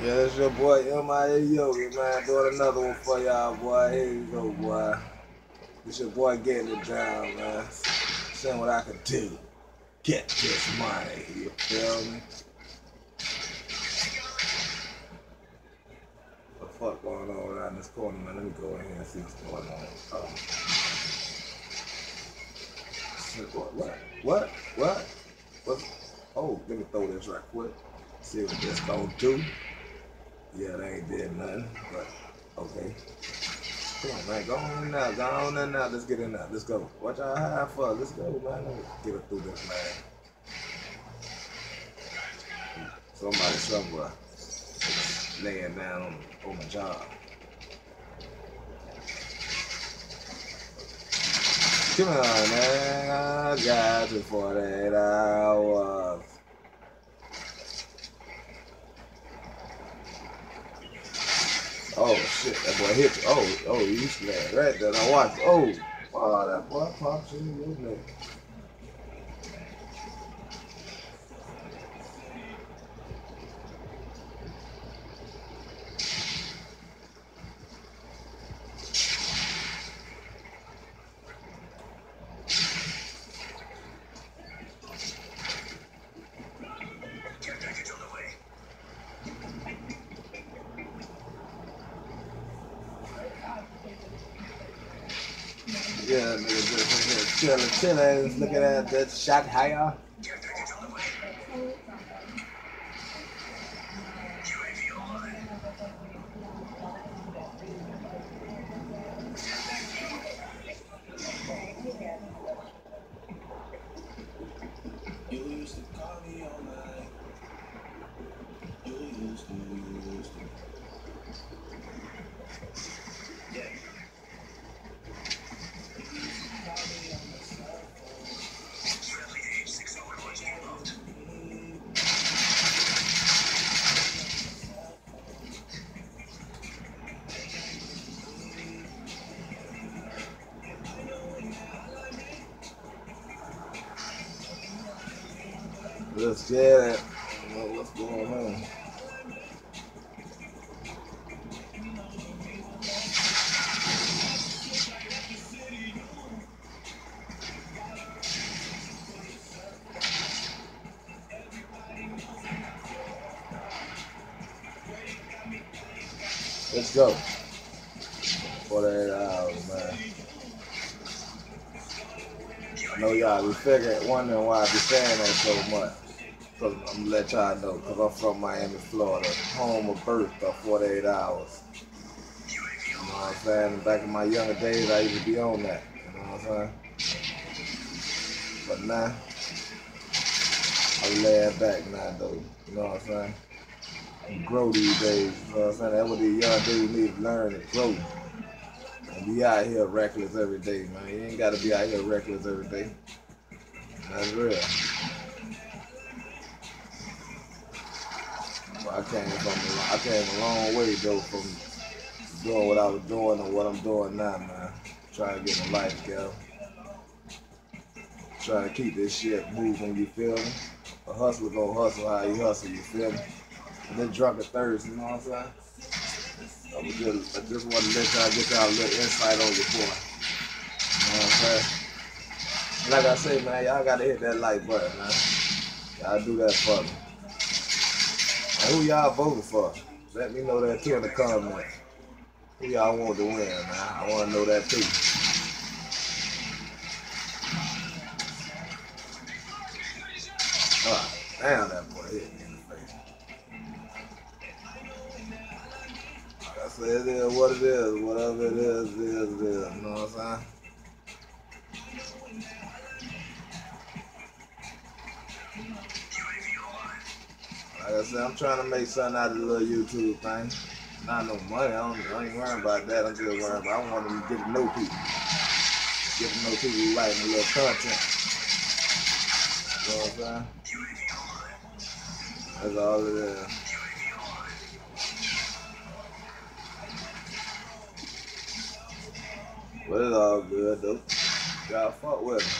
Yeah, that's your boy MIA Yogi, man. Doing another one for y'all, boy. Here you go, boy. It's your boy getting it down, man. Saying what I can do. Get this money, you feel me? What the fuck going on around this corner, man? Let me go in here and see what's going on. Oh. What? What? What? What? What? Oh, let me throw this right quick. See what this gonna do. Yeah, they ain't did nothing, but okay. Come on, man. Go on now. Go on now. Let's get in now. Let's go. Watch our high for. Let's go, man. Let's get it through this, man. Somebody somewhere laying down on, on the job. Come on, man. I got you 48 hours. Oh shit, that boy hit you. Oh, oh, you slammed right there. I watched. Oh, oh, that boy popped in your neck. Yeah, nigga just looking at that shot higher. Let's get it. What's going on. Let's go. 48 hours, man. I know y'all be figuring, wondering why I be saying that so much. Cause I'm gonna let y'all know, cause I'm from Miami, Florida, home of birth of 48 hours. You know what I'm saying? Back in my younger days, I used to be on that. You know what I'm saying? But now, I lay back now, though. You know what I'm saying? And grow these days. You know what I'm saying? That's what these young dudes need to learn and grow. And be out here reckless every day, man. You ain't gotta be out here reckless every day. That's real. Came from I came a long way though from doing what I was doing and what I'm doing now, man. Trying to get my life together. Trying to keep this shit moving, you feel me? A hustler gonna hustle how you hustle, you feel me? And then drunk at thirst, you know what I'm saying? I, was just, I just want to let y'all get y'all a little insight on your boy. You know what I'm saying? Like I say, man, y'all gotta hit that like button, man. Y'all do that for me. And who y'all voting for? Let me know that too in the comments. Who y'all want to win, man? I want to know that too. Ah, damn, that boy hit me in the face. I said, it is what it is. Whatever it is, it is, it is. You know what I'm saying? Like I said, I'm trying to make something out of the little YouTube thing. Not no money. I, don't, I ain't worrying about that. I'm just worrying about I want to get to know people. Get to know people who like a little content. You know what I'm saying? That's all it is. But it's all good though. Y'all fuck with me.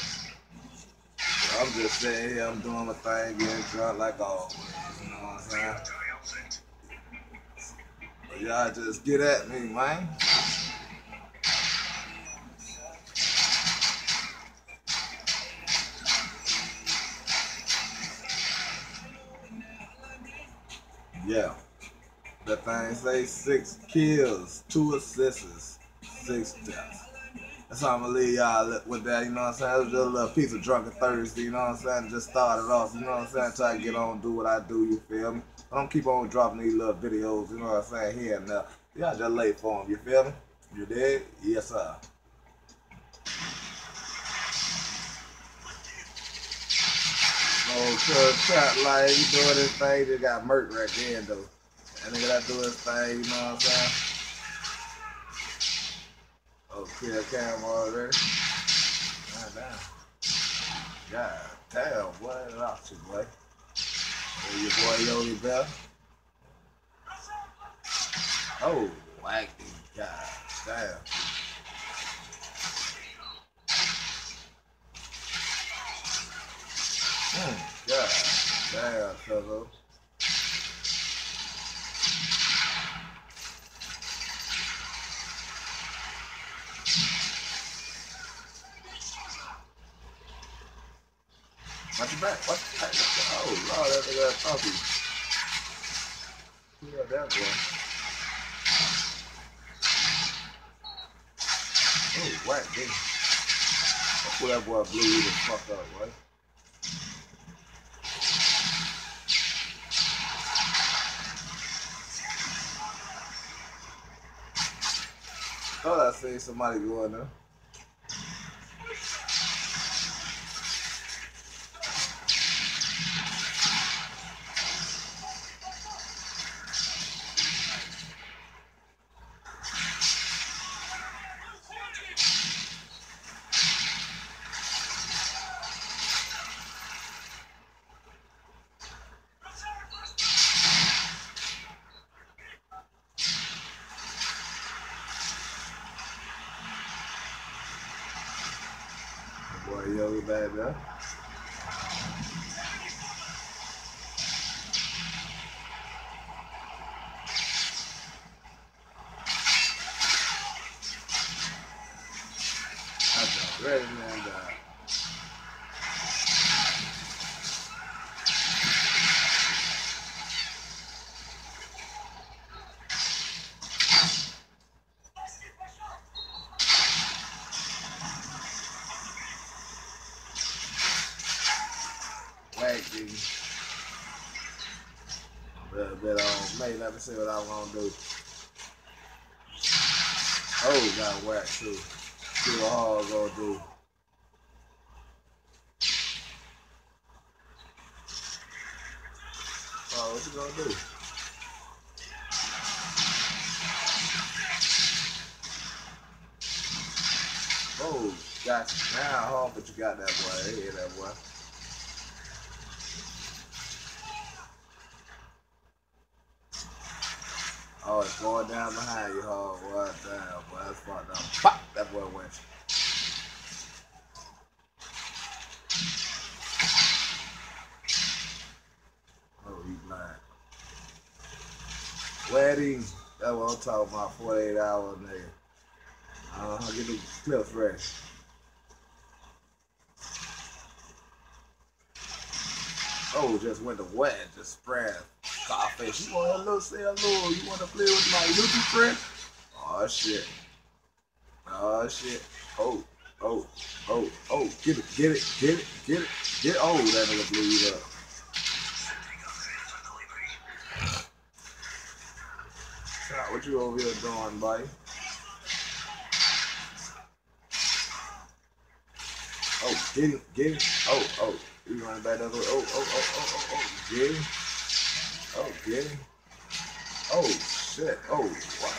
I'm just here, I'm doing my thing, getting drunk like always. Saying? Y'all just get at me, man. Yeah. That thing say six kills, two assists, six deaths. How I'm gonna leave y'all with that, you know what I'm saying? It was just a little piece of drunken Thursday, you know what I'm saying? Just started off, you know what I'm saying? Try to get on, do what I do, you feel me? I don't keep on dropping these little videos, you know what I'm saying, here and there. Y'all just late for them, you feel me? You did? Yes, sir. Oh, cuz trap like he doing his thing, just got murked right then though. That nigga that do his thing, you know what I'm saying? Oh, clear camera already. God damn. God damn, that off you, boy. Oh, your boy Yoli Bell. Oh, wacky. God damn. Mm, God damn, cuzzo. Watch your back. Watch your back. Oh, Lord, that nigga got puppy. Who got that boy? Oh, whack, dude. That's where that boy blew you the fuck up, right? Thought I seen somebody going there. Boy, yo, back there. I got ready, man. God. Wacky. A little bit me see what I'm gonna do. Oh, got whacked too. See what Hall gonna do. Oh, what you gonna do? Oh, got you now, Hall, but you got that boy. I hear that boy. Oh, it's going down behind you, Hall. Boy, damn, boy, that's fucked up. Pop! That boy went. Oh, he blind. Wedding. That's what I'm talking about. 48 hours, nigga. Uh-huh, get the clip fresh. Oh, just went to wet, just spread. Scarface, you want little say hello? You want to play with my YouTube friend? Oh shit. Oh shit. Oh, oh, oh, oh, get it, get it, get it, get it, get it. Oh, that nigga blew you up. Scott, what you over here doing, buddy? Oh, get him, get him. Oh, oh, you running back other way. Oh, oh, oh, oh, oh, oh, get him. Oh, get. Oh, shit. Oh, what?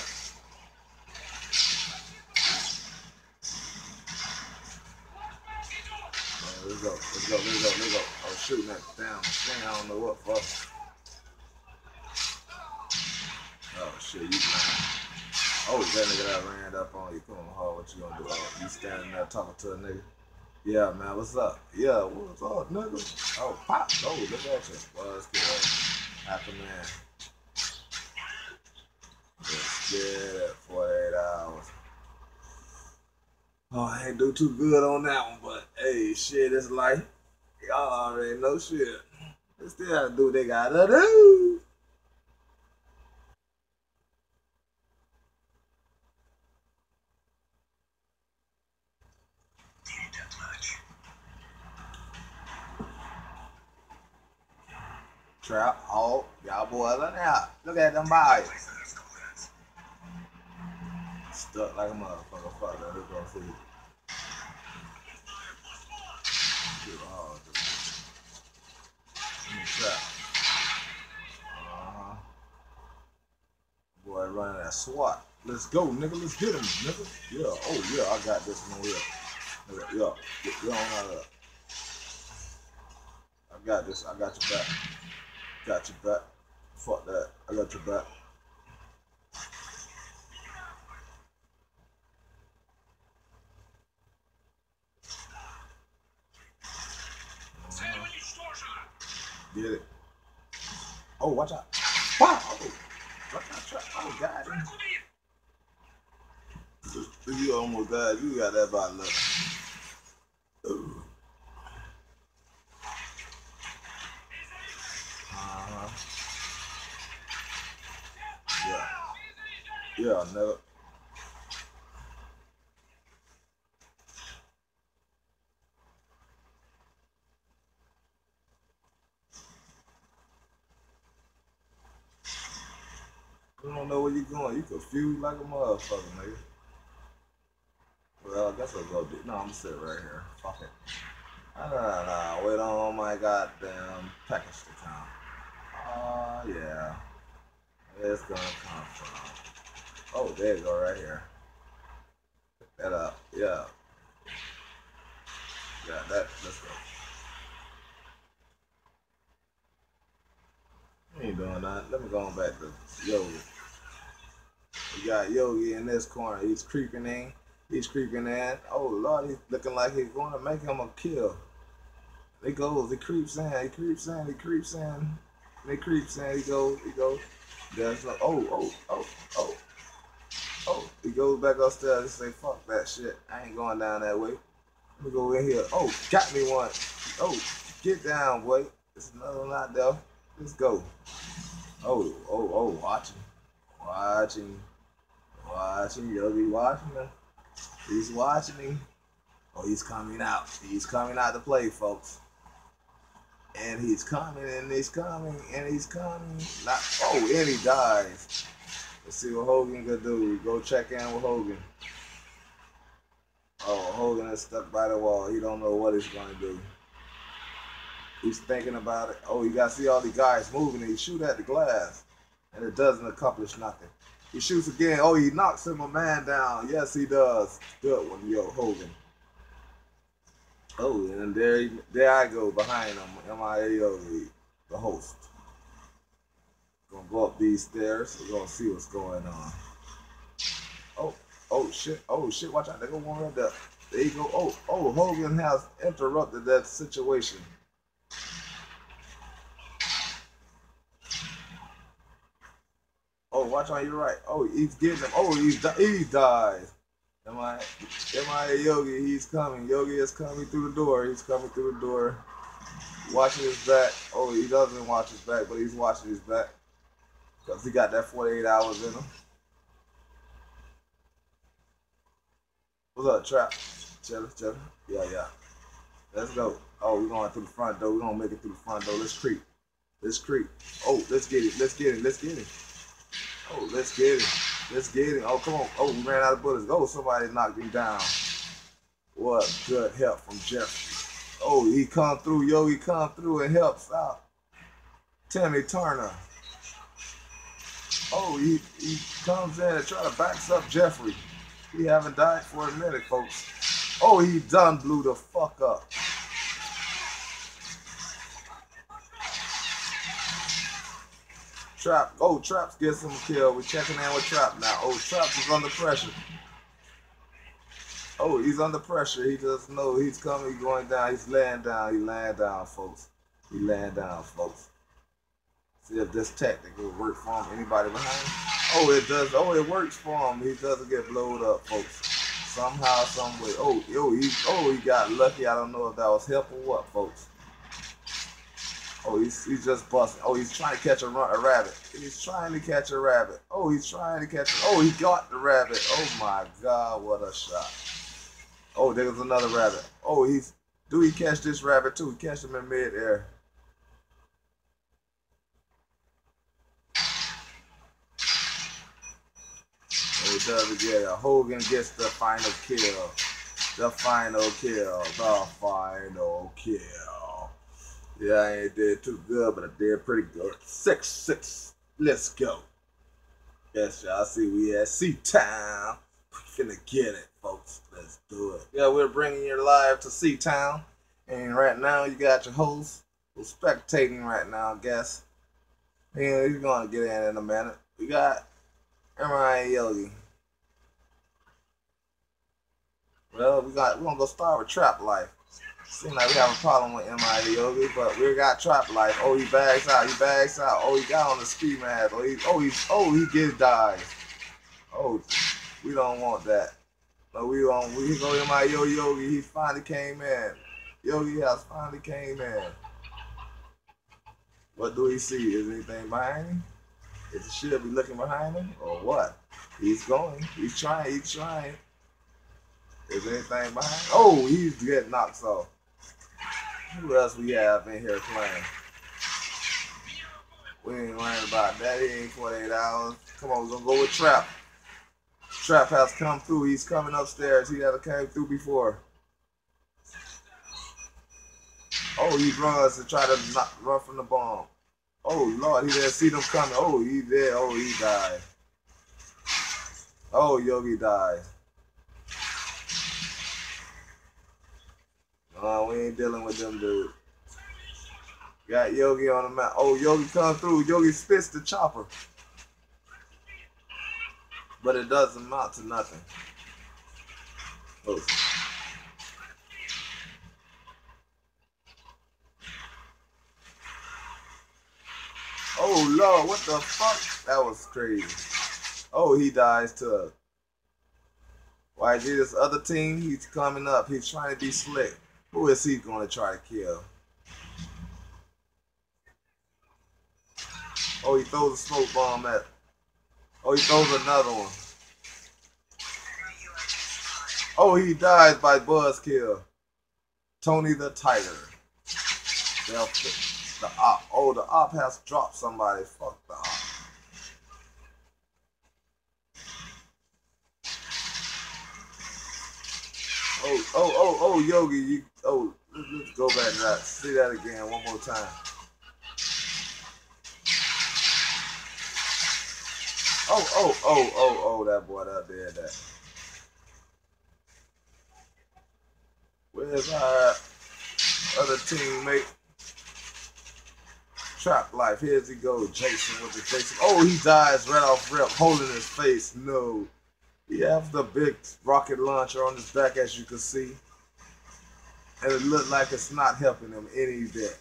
Oh, let's go, let's go, let's go, let's go. Oh, shooting that down thing. I don't know what for. Oh, shit, you blind. Oh, that nigga that ran up on you. Come on, hard. What you gonna do? Oh, you standing there talking to a nigga. Yeah, man, what's up? Yeah, what's up, nigga? Oh, pop. Oh, look at you. Well, let's get up. Half a man. Yeah. Yeah, 48 hours. Oh, I ain't do too good on that one, but hey, shit, it's life. y'all already know shit. They still have to do what they gotta do. Trap, oh, y'all boys on out. Look at them boys. Stuck like a motherfucker. Fuck that. Who's gonna see? Get all. In trap. Uh-huh. Boy running that SWAT. Let's go, nigga. Let's get him, nigga. Yeah. Oh, yeah. I got this one here. Nigga, Yeah. Get, get on out of. I got this. I got your back. Got your back. Fuck that. I got your back. Get it. Oh, watch out. Wow. Oh, watch out. Oh, God. You almost died. You got that by luck. Yeah, no. You don't know where you're going. You confused like a motherfucker, nigga. Well, I guess I'll go do. No, I'm gonna right here. Fuck it. Nah, nah. Wait on my goddamn package to come. Oh, yeah. It's gonna come from. Oh, there you go, right here. Pick that up. Yeah. Yeah, that. Let's go. Ain't doing that. Let me go on back to Yogi. We got Yogi in this corner. He's creeping in. He's creeping in. Oh Lord, he's looking like he's going to make him a kill. He goes. He creeps in. He creeps in. He creeps in. He creeps in. He goes. He goes. There's. Oh oh oh oh oh. He goes back upstairs and say, "Fuck that shit. I ain't going down that way. Let me go in here. Oh, got me one. Oh, get down, boy. There's another one out there. Let's go. Oh, oh, oh, watching. Watching. Watching. You'll be watching him. He's watching me. Oh, he's coming out. He's coming out to play, folks. And he's coming, and he's coming, and he's coming. Not, oh, and he dies. Let's see what Hogan gonna do. Go check in with Hogan. Oh, Hogan is stuck by the wall. He don't know what he's gonna do. He's thinking about it. Oh, you gotta see all the guys moving. He shoot at the glass, and it doesn't accomplish nothing. He shoots again. Oh, he knocks him a man down. Yes, he does. Good one, yo, Hogan. Oh, and there, there I go behind him. M.I.A.O. the, the host. Gonna go up these stairs. We're gonna see what's going on. Oh, oh shit. Oh shit. Watch out. They go one right there. There you go. Oh, oh, Hogan has interrupted that situation. Oh, watch on your right. Oh, he's getting him. Oh, he's di- he dies. Am I? Am I Yogi? He's coming. Yogi is coming through the door. He's coming through the door. Watching his back. Oh, he doesn't watch his back, but he's watching his back because he got that 48 hours in him. What's up, Trap? Chillin', chillin'. Yeah, yeah. Let's go. Oh, we're going through the front door. We're gonna make it through the front door. Let's creep. Let's creep. Oh, let's get it. Let's get it. Let's get it. Oh, let's get it. Let's get it. Oh, come on. Oh, we ran out of bullets. Oh, somebody knocked him down. What good help from Jeffrey. Oh, he come through. Yo, he come through and helps out. Timmy Turner. Oh, he, he comes in and try to backs up Jeffrey. He haven't died for a minute, folks. Oh, he done blew the fuck up. Trap. Oh, Traps gets him killed. We're checking in with Trap now. Oh, Traps is under pressure. Oh, he's under pressure. He doesn't know he's coming. He's going down. He's laying down. He's laying down, folks. He laying down, folks. See if this tactic will work for him. Anybody behind? Oh, it does. Oh, it works for him. He doesn't get blowed up, folks. Somehow, some way. Oh, yo, he, oh, he got lucky. I don't know if that was help or what, folks. Oh, he's, he's just busting. Oh, he's trying to catch a, run, a rabbit. He's trying to catch a rabbit. Oh, he's trying to catch. Oh, he got the rabbit. Oh my God, what a shot! Oh, there's another rabbit. Oh, he's. Do he catch this rabbit too? He catch him in midair. He does it again. Hogan gets the final kill. The final kill. The final kill. Yeah, I ain't did too good, but I did pretty good. Six, six. Let's go. Yes, y'all see we at C-Town. We finna get it, folks. Let's do it. Yeah, we're bringing you live to C-Town. And right now you got your host who's spectating right now, I guess. Yeah, he's gonna get in in a minute. We got M.I. Yogi. Well, we got we're gonna go start with Trap Life. Seems like we have a problem with M.I. Yogi, but we got Trap Life. Oh, he bags out. He bags out. Oh, he got on the ski mask. Oh, he oh he oh he gets died. Oh, we don't want that. But we don't. We go M.I. Yogi. He finally came in. Yogi has finally came in. What do we see? Is anything behind him? Is should be looking behind him or what? He's going. He's trying. He's trying. Is anything behind? Oh, he's getting knocked off. Who else we have in here playing? We ain't worrying about that. He ain't 48 hours. Come on, we're gonna go with Trap. Trap has come through. He's coming upstairs. He never came through before. Oh, he runs to try to knock, run from the bomb. Oh Lord, he didn't see them coming. Oh, he did. Oh, he died. Oh, Yogi died. We ain't dealing with them dude. Got Yogi on the map. Oh, Yogi come through. Yogi spits the chopper. But it doesn't amount to nothing. Oh. Oh Lord, what the fuck? That was crazy. Oh, he dies to YG, this other team, he's coming up. He's trying to be slick. Who is he going to try to kill? Oh, he throws a smoke bomb at. Oh, he throws another one. Oh, he dies by buzzkill. Tony the Tiger. The op. Oh, the op has dropped somebody. Fuck the op. Oh, oh, oh, oh, Yogi, you, oh, let's, go back to that. See that again one more time. Oh, oh, oh, oh, oh, that boy out there, that. Where's our other teammate? Trap life. Here's he goes, Jason with the Jason. Oh, he dies right off rip, holding his face. No. He has the big rocket launcher on his back, as you can see. And it looked like it's not helping him any bit.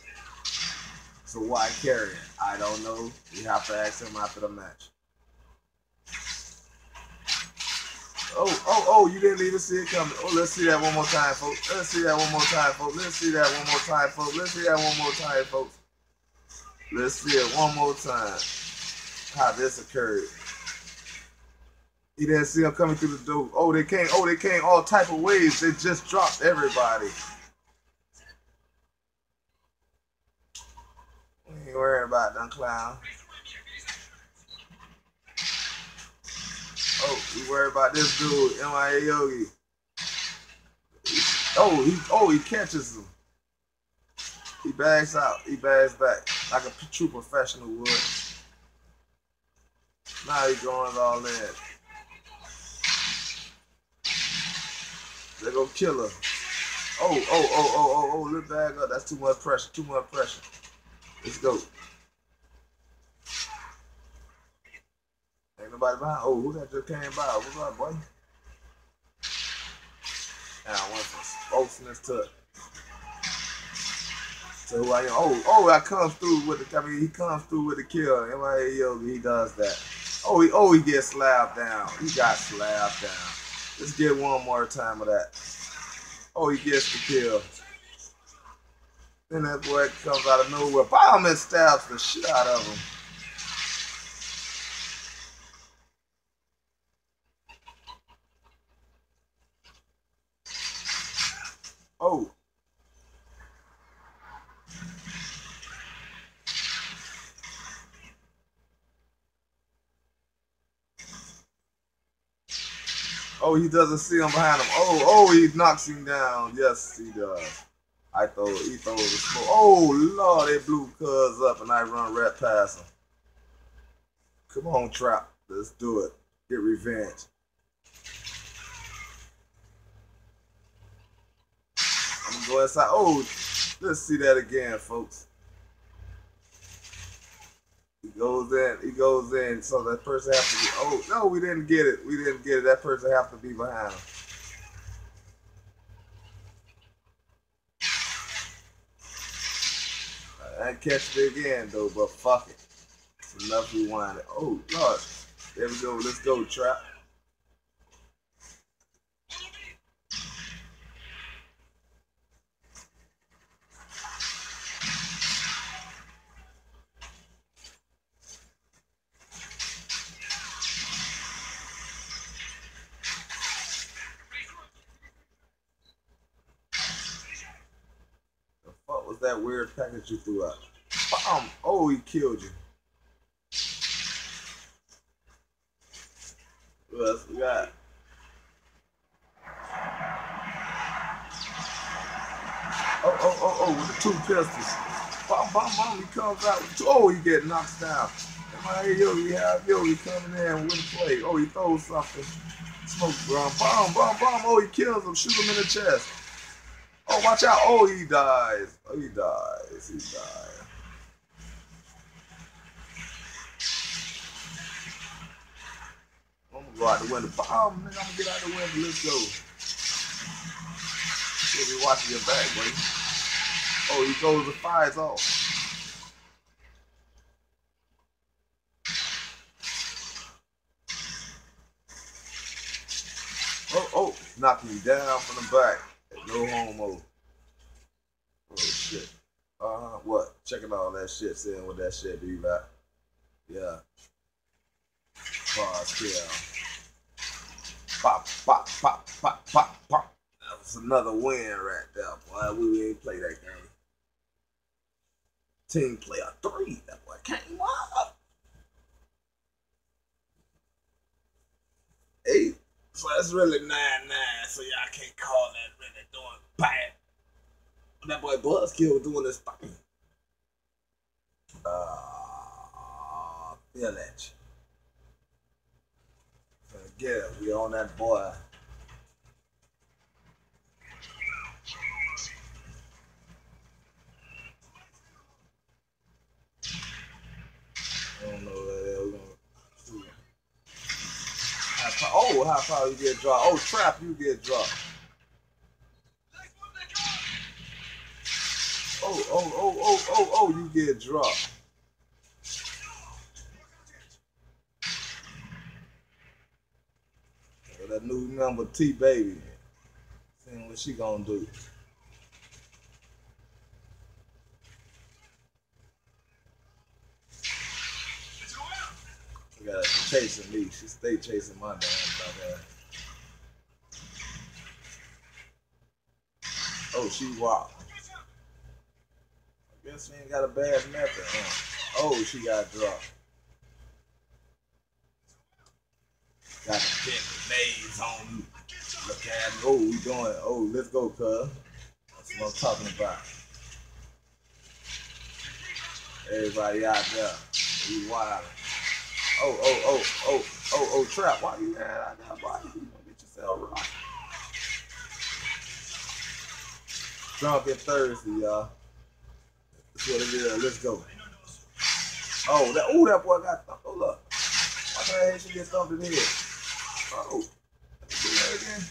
So why carry it? I don't know. You have to ask him after the match. Oh, oh, oh, you didn't even see it coming. Oh, let's see that one more time, folks. Let's see that one more time, folks. Let's see that one more time, folks. Let's see that one more time, folks. Let's see it one more time. How this occurred. He didn't see him coming through the door. Oh, they came. Oh, they came all type of ways. They just dropped everybody. We ain't worried about them clown. Oh, we worry about this dude, MIA Yogi. Oh, he oh he catches him. He bags out. He bags back like a true professional would. Now he going all in. They go kill her. Oh, oh, oh, oh, oh, oh, lift bag up. That's too much pressure. Too much pressure. Let's go. Ain't nobody behind. Oh, who that just came by? What's up, boy? Now I want some spokesness to it. So who I am. Oh, oh, I comes through with the. I mean, he comes through with the kill. MIA Yogi, he does that. Oh, he, oh, he gets slapped down. He got slapped down. Let's get one more time of that. Oh, he gets the kill. Then that boy comes out of nowhere. Bomb and stabs the shit out of him. Oh. Oh, he doesn't see him behind him. Oh, oh, he knocks him down. Yes, he does. I throw, he throws a smoke. Oh, Lord, they blew cuz up and I run right past him. Come on, Trap. Let's do it. Get revenge. I'm gonna go inside. Oh, let's see that again, folks. Goes in, he goes in, so that person has to be, oh, no, we didn't get it. We didn't get it. That person has to be behind him. I didn't catch it again, though, but fuck it. It's enough wanted. Oh, Lord. There we go. Let's go, Trap. The fuck was that weird package you threw out? Bam! Oh, he killed you. What else we got? Oh, oh, oh, oh, with the two pistols. Bam, bam, bam, he comes out with two. Oh, he get knocked down. Am I yo, we have yo, he coming in with a plate. Oh, he throws something. Smoke bomb, bomb, bomb, bomb. Oh, he kills him, shoot him in the chest. Oh, watch out. Oh, he dies. Oh, he dies. He dies. I'm gonna go out the window. Oh, Bomb, nigga. I'm gonna get out the window. Let's go. You'll be watching your back, buddy. Oh, he throws the fires off. Oh, oh, knocked me down from the back. No homo. Oh shit. Uh what? Checking all that shit, seeing what that shit be like. Yeah. Pause kill. Pop, pop, pop, pop, pop, pop. That was another win right there, boy. We ain't play that game. Team player three. That boy came up. Eight. So that's really nine nine. So y'all can't call that doing bad. That boy Buzzkill was doing this thing. Uh, village. Get it. We on that boy. I don't know hell we gonna. Oh, high power, you get dropped. Oh, trap, you get dropped. Oh, oh, oh, oh, you get dropped. That new number T baby. Seeing what she gonna do. She got chasing me. She stay chasing my damn brother. Oh, she walked. She ain't got a bad method, huh? Oh, she got dropped. Got the pin grenades on you. Look at me. Oh, we going. Oh, let's go, cuz. That's what I'm talking about. Everybody out there, we wild. Oh, oh, oh, oh, oh, oh, trap. Why you mad out there, boy? You gonna get yourself right. Drunken Thursday, y'all. What it is, let's go. Oh, that oh that boy got thumped. Hold up. Why can that shit get thumped in here? Oh. Do that again.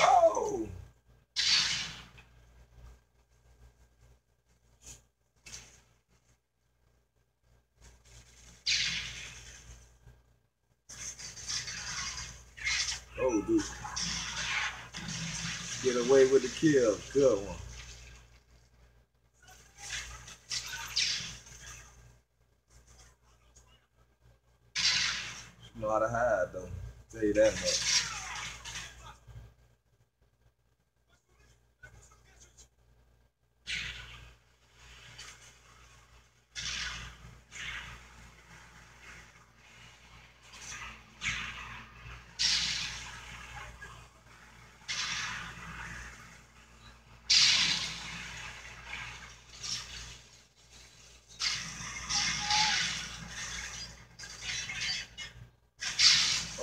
Oh. Oh, dude. Get away with the kill. Good one. How to hide though. Tell you that much.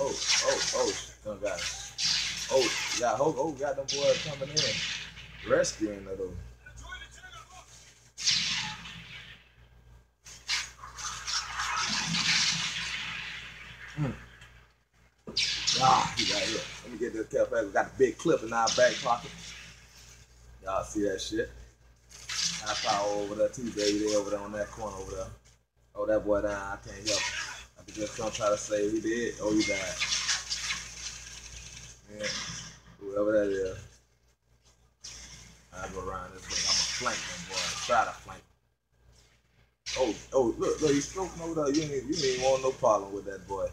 Oh, oh, oh, yeah, oh, oh, got them boys coming in. Rescuing her though. Hmm. Ah, he got here. Let me get this cap back. We got a big clip in our back pocket. Y'all see that shit? High power over there too, baby. They over there on that corner over there. Oh, that boy down. I can't help him. I just gonna try to say he did. Oh, he died. Whoever that is. I go around this way. I'm a flank them boy. Try to flank. Oh, oh, look, look, he's stroking over there. You ain't, you ain't want no problem with that boy.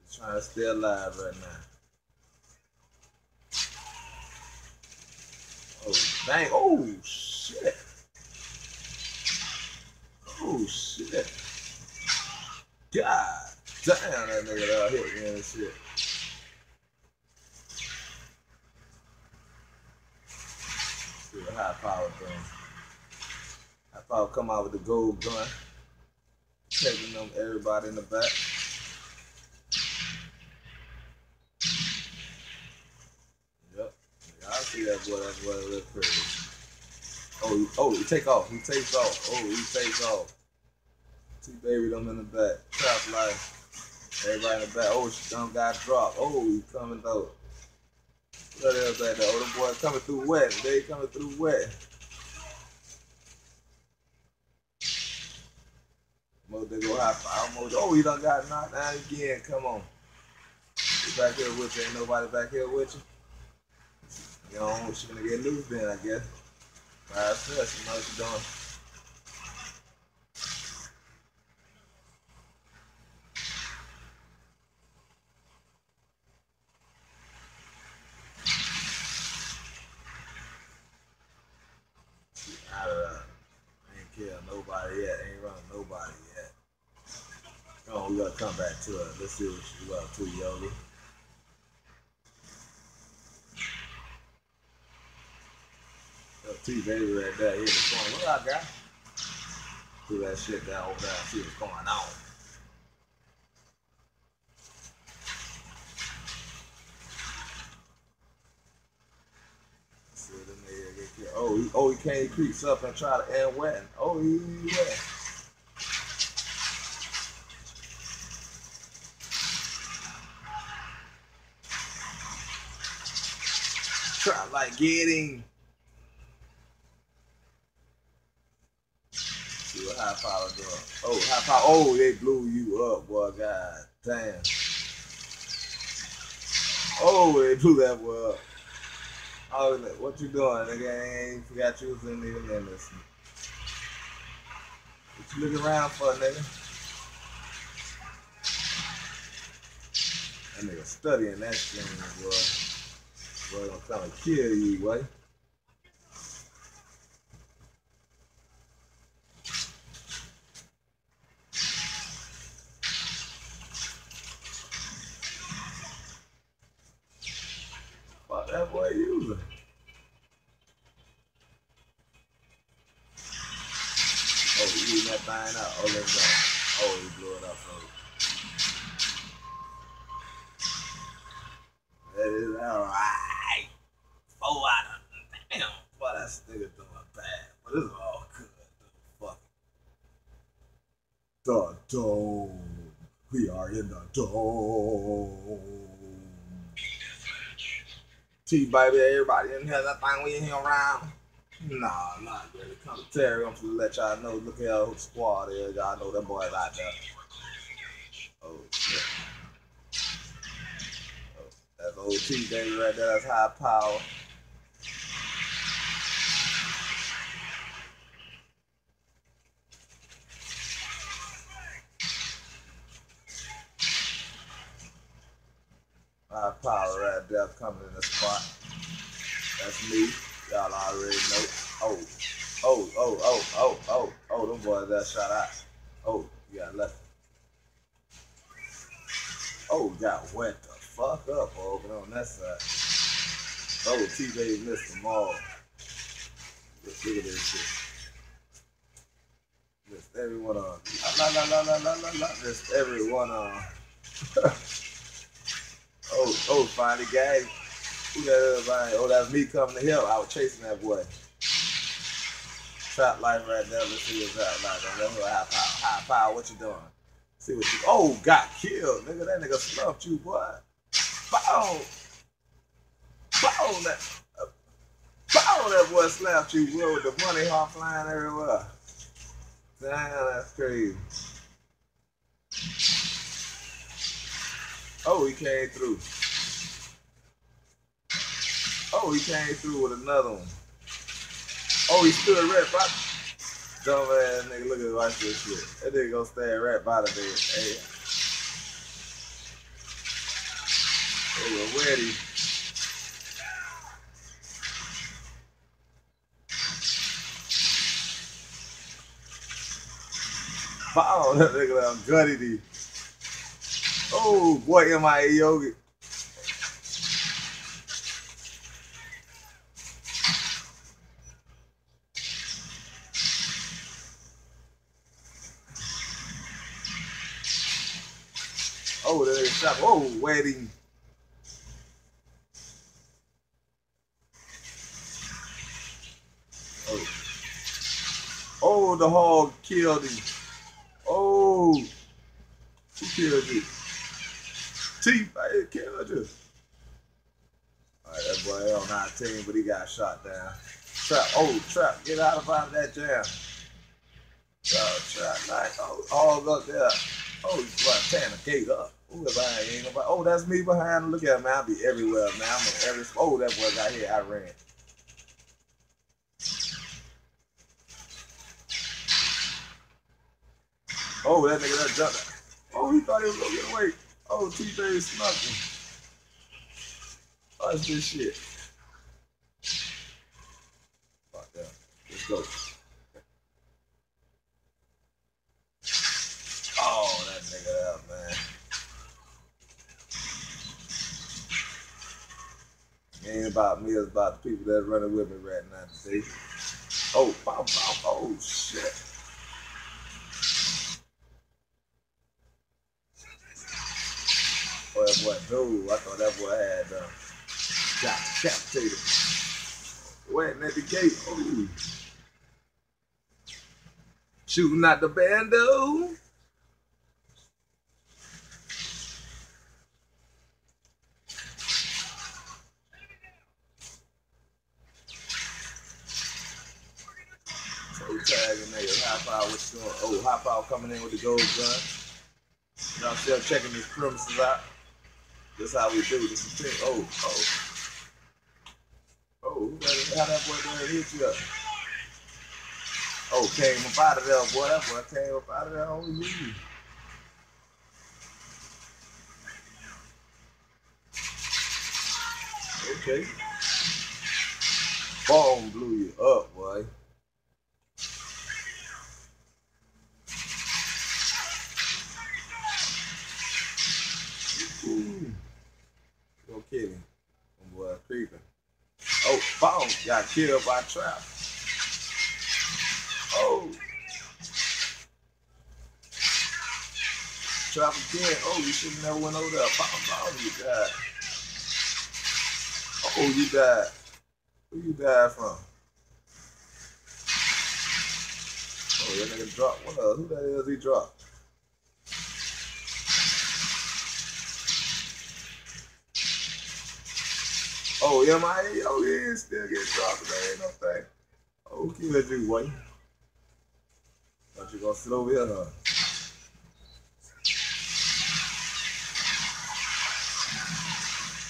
He's trying to stay alive right now. Oh, dang. Oh, shit. Oh, shit. God damn, that nigga out hit me and shit. The high power thing. High power come out with the gold gun. Taking them everybody in the back. Yep. I see that boy, that boy look pretty. Oh, he, oh, he take off. He takes off. Oh, he takes off. T baby them in the back. Trap life. Everybody in the back. Oh, she done got dropped. Oh, he coming though. What else back there? Oh, the boy coming through wet. They coming through wet. Mojo go high five. Mojo. Oh, he done got knocked down again. Come on. Back here with you. Ain't nobody back here with you. You know, she gonna get loose then, I guess. By herself, she know what she's doing. She out of there. Ain't kill nobody yet. Ain't run nobody yet. Oh, we gotta come back to her. Let's see what she's up to. That T baby right there, he in the corner. What I got? Do that shit down over there. See what's going on. Oh, he, oh, he came, he creeps up and try to end wet. Oh, he wet. Try like getting. See high power. Oh, high power. Oh, they blew you up, boy. God damn. Oh, they blew that boy up. Oh, look, what you doing, nigga? I ain't forgot you was in in this. What you looking around for, nigga? That nigga studying that shit, boy. Gonna come and kill you, boy. Fuck that boy using. Oh, he eating that thing up. Oh, let's go. Oh, he blew it up. Oh. That is alright. Four out of damn. Boy, that nigga doing bad. But it's all good. though. Fuck. The dome. We are in the dome. T baby, everybody in here, that thing we in here around. Nah, not really. Come to Terry, I'm gonna let y'all know. Look at who squad is. Y'all know them boys out there. Oh shit. Oh, that's old T baby right there. That's high power. High power right there coming in the spot. That's me. Y'all already know. Oh, oh, oh, oh, oh, oh, oh, them boys that shot out. Oh, you got left. Oh, got wet the fuck up over on that side. Oh, T-Baby missed them all. Look, at this shit. Missed every one on. La la la la la la la. Missed every one on. oh, oh, finally got. Who that? I- Oh, that's me coming to help. I was chasing that boy. Trap life right there. Let's see what's out. Like, that's high power. High power. What you doing? See what you. Oh, got killed, nigga. That nigga slumped you, boy. Bow. Bow that. Bow that boy slapped you, boy, with the money hawk flying everywhere. Damn, that's crazy. Oh, he came through. Oh, he came through with another one. Oh, he stood right by. Dumb ass nigga, look at watch this shit. That nigga gonna stand right by the bed. Hey. They were ready. Wow, that nigga done gutted. Oh, boy, MIA Yogi. Oh, that nigga shot. Oh, wedding. Oh. Oh, the hog killed him. Oh. Who killed you? T, I killed you. Alright, that boy on our team, but he got shot down. Trap, oh, trap, get out of, out of that jam. Oh, trap, nice. Oh, all up there. Oh, he's about tearing the gate up. Is I? Ain't nobody. Oh, that's me behind him. Look at him, man. I be everywhere, man. I'm in every. Oh, that boy got here. I ran. Oh, that nigga that jumped. Oh, he thought he was gonna get away. Oh, T-Bay snuck. Watch this shit. Fuck that. Let's go. Oh, that nigga out, man. Ain't about me, it's about the people that's running with me right now today. Oh, bow, bow, oh, shit. Boy, that boy, dude, I thought that boy had uh, got decapitated. Waiting at the gate. Shooting at the bando. What's going Oh, high power coming in with the gold gun. I'm still checking these premises out. This how we do. This is thing. Oh, oh. Oh, how that boy gonna hit you up? Oh, came up out of there, boy. That boy came up out of there on you. Okay. Bomb blew you up, boy. Ooh. Go kill him. Them boy creeping. Oh, got killed by trap. Oh. Trap again. Oh, you should have never went over there. Bomb, bomb, you died. Oh, you died. Who you died from? Oh, that nigga dropped. What the, who that is he dropped? Oh, my oh, yeah, still get dropped. There ain't no thing. Oh, killed you, boy. Thought you gonna sit over here, huh?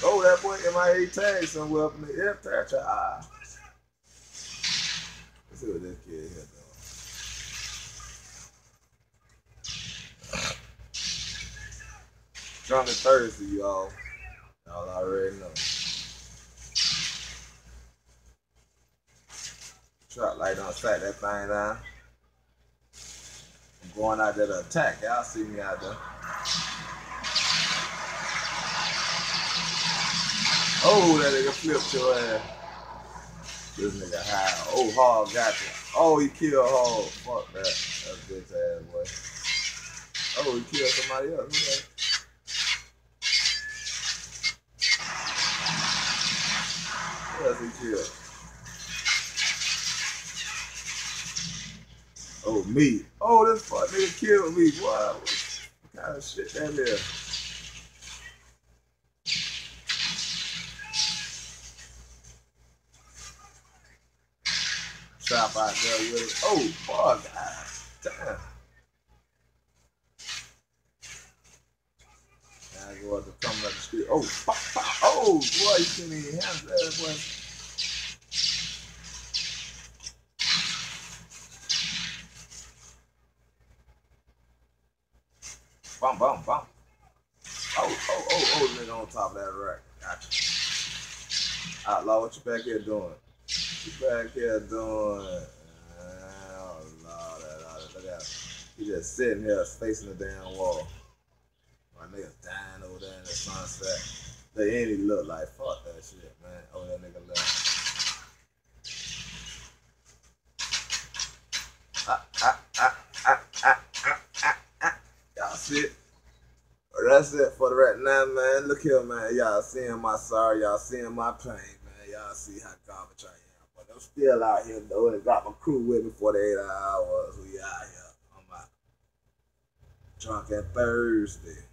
Oh, that boy MIA tag somewhere up in the air territory. Ah. Let's see what this kid here doing. Drunk thirsty, y'all. Y'all already know. Truck light on sat that thing down. I'm going out there to attack. Y'all see me out there. Oh, that nigga flipped your ass. This nigga high. Oh, Hog got you. Oh, he killed Hog. Fuck that. That's bitch ass boy. Oh, he killed somebody else. Who else he killed? Oh, me. Oh, this fuck nigga killed me. What, what kind of shit that is? Trap out there with it. Oh, fuck. God damn. Now go up to coming up the street. Oh, pop, pop. Oh, boy, you can't even handle that, boy. Bum, bum. Oh, oh, oh, oh, nigga on top of that rack. Gotcha. Outlaw, what you back here doing? What you back here doing? Oh, Lord, oh, Lord, look at him. He just sitting here facing the damn wall. My nigga dying over there in the sunset. They ain't even look like fuck that shit, man. Oh, that nigga left. Ah, ah, ah, ah, ah, ah, ah, ah. Y'all see it? That's it for the right now, man. Look here, man. Y'all seeing my sorrow. Y'all seeing my pain, man. Y'all see how garbage I am. But I'm still out here, though, and got my crew with me for the eight hours. We out here on my drunken Thursday.